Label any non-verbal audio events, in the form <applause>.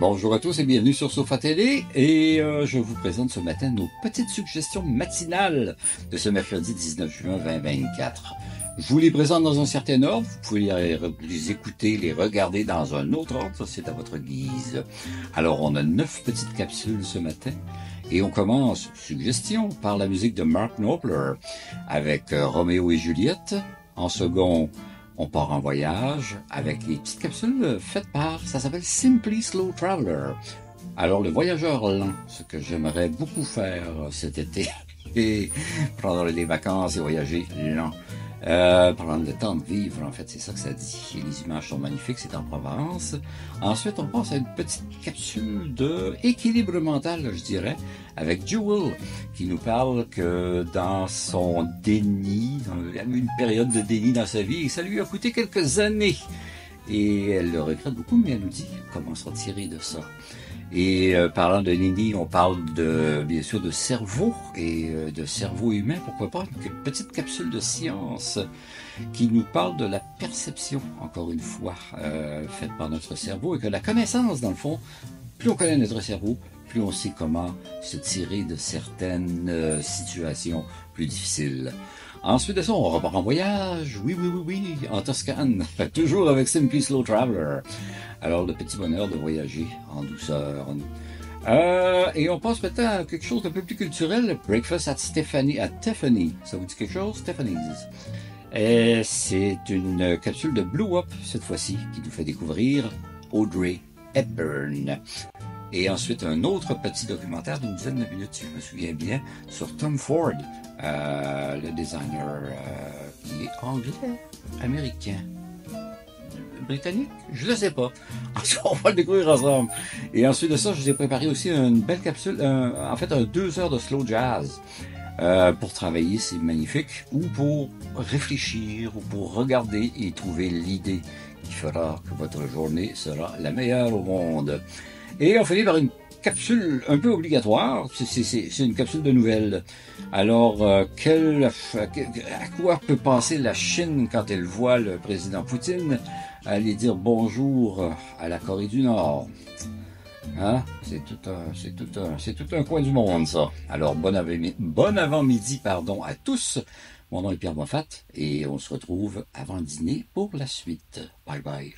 Bonjour à tous et bienvenue sur Sofa Télé et euh, je vous présente ce matin nos petites suggestions matinales de ce mercredi 19 juin 2024. Je vous les présente dans un certain ordre, vous pouvez les, écouter, les regarder dans un autre ordre, c'est à votre guise. Alors on a neuf petites capsules ce matin et on commence, suggestion, par la musique de Mark Knopfler avec euh, Roméo et Juliette. En second, on part en voyage avec les petites capsules faites par, ça s'appelle Simply Slow Traveler. Alors, le voyageur lent, ce que j'aimerais beaucoup faire cet été, <laughs> et prendre des vacances et voyager lent. Euh, prendre le temps de vivre, en fait, c'est ça que ça dit. Les images sont magnifiques, c'est en Provence. Ensuite, on passe à une petite capsule de équilibre mental, je dirais, avec Jewel, qui nous parle que dans son déni, eu une période de déni dans sa vie, et ça lui a coûté quelques années. Et elle le regrette beaucoup, mais elle nous dit comment se retirer de ça. Et euh, parlant de Nini, on parle bien sûr de cerveau et euh, de cerveau humain. Pourquoi pas une petite capsule de science qui nous parle de la perception, encore une fois, euh, faite par notre cerveau et que la connaissance, dans le fond, plus on connaît notre cerveau, plus on sait comment se tirer de certaines situations plus difficiles. Ensuite de ça, on repart en voyage. Oui, oui, oui, oui, en Toscane. <laughs> Toujours avec Simply Slow Traveler. Alors, le petit bonheur de voyager en douceur. Euh, et on passe maintenant à quelque chose d'un peu plus culturel. Breakfast at Stephanie, at Tiffany. Ça vous dit quelque chose? Stephanie's? Et c'est une capsule de Blue Up, cette fois-ci, qui nous fait découvrir Audrey Hepburn. Et ensuite, un autre petit documentaire d'une dizaine de minutes, si je me souviens bien, sur Tom Ford, euh, le designer euh, qui est anglais, américain, britannique, je ne sais pas. <laughs> on va le découvrir ensemble. Et ensuite de ça, je vous ai préparé aussi une belle capsule, en fait, un deux heures de slow jazz. Euh, pour travailler, c'est magnifique, ou pour réfléchir, ou pour regarder et trouver l'idée qui fera que votre journée sera la meilleure au monde. Et on finit par une capsule un peu obligatoire. C'est une capsule de nouvelles. Alors, euh, à quoi peut penser la Chine quand elle voit le président Poutine aller dire bonjour à la Corée du Nord? Hein? C'est tout un, tout tout un coin du monde, ça. Alors, bon, avant-midi, pardon, à tous. Mon nom est Pierre Moffat et on se retrouve avant dîner pour la suite. Bye bye.